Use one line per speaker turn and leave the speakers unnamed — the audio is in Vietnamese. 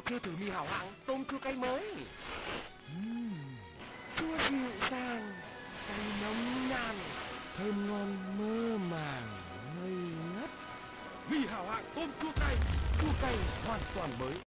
nào chưa thử mì hảo hạng tôm chua cay mới.
Ừm, chua dịu dàng, cay nồng nàn, thơm ngon mơ màng, ngây ngất.
mì hảo hạng tôm chua cay. Chua cay hoàn toàn mới.